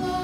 slow.